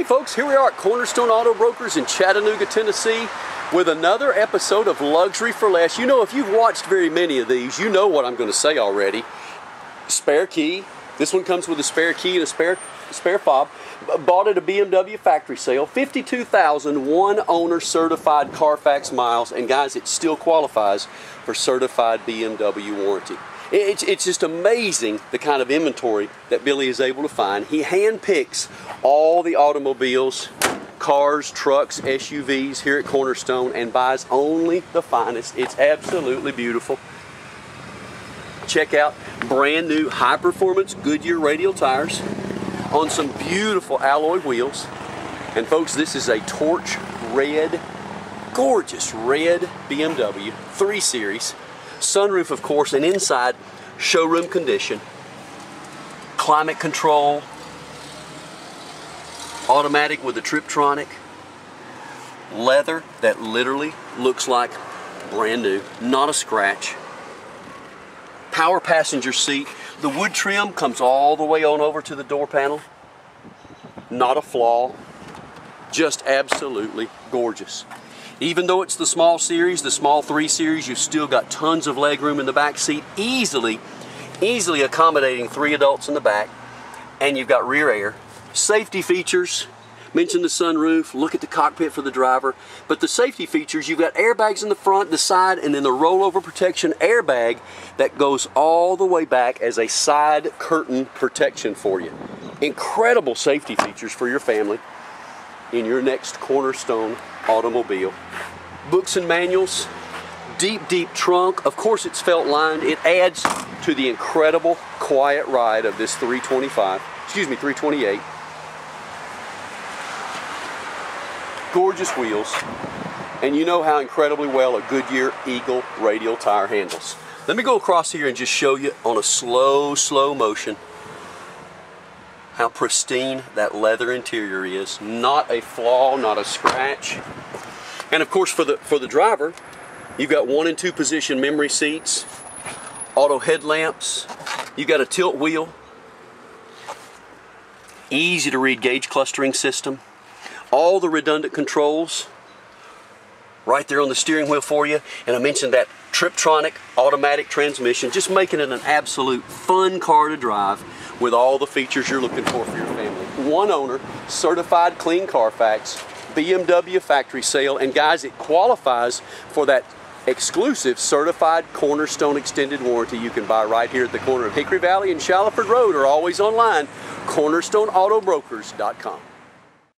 Hey folks, here we are at Cornerstone Auto Brokers in Chattanooga, Tennessee with another episode of Luxury for Less. You know, if you've watched very many of these, you know what I'm going to say already. Spare key. This one comes with a spare key and a spare spare fob. Bought at a BMW factory sale. 52,000 one owner certified Carfax miles. And guys, it still qualifies for certified BMW warranty. It's, just amazing the kind of inventory that Billy is able to find. He handpicks all the automobiles, cars, trucks, SUVs here at Cornerstone and buys only the finest. It's absolutely beautiful. Check out brand new high performance Goodyear radial tires on some beautiful alloy wheels. And folks, this is a torch red, gorgeous red BMW 3 Series sunroof of course, and inside showroom condition, climate control, automatic with a Triptronic, leather that literally looks like brand new, not a scratch, power passenger seat. The wood trim comes all the way on over to the door panel. Not a flaw, just absolutely gorgeous. Even though it's the small series, the small 3 series, you've still got tons of leg room in the back seat, easily, easily accommodating three adults in the back, and you've got rear air. Safety features, mention the sunroof, look at the cockpit for the driver, but the safety features, you've got airbags in the front, the side, and then the rollover protection airbag that goes all the way back as a side curtain protection for you. Incredible safety features for your family in your next cornerstone automobile. Books and manuals, deep, deep trunk. Of course, it's felt lined. It adds to the incredible quiet ride of this 325, excuse me, 328. Gorgeous wheels. And you know how incredibly well a Goodyear Eagle radial tire handles. Let me go across here and just show you on a slow, slow motion how pristine that leather interior is. Not a flaw, not a scratch. And of course for the for the driver, you've got one and two position memory seats, auto headlamps, you've got a tilt wheel, easy to read gauge clustering system, all the redundant controls right there on the steering wheel for you. And I mentioned that Triptronic automatic transmission, just making it an absolute fun car to drive with all the features you're looking for for your family. One owner, certified clean Carfax, BMW factory sale, and guys, it qualifies for that exclusive certified Cornerstone extended warranty you can buy right here at the corner of Hickory Valley and Shallowford Road or always online, cornerstoneautobrokers.com.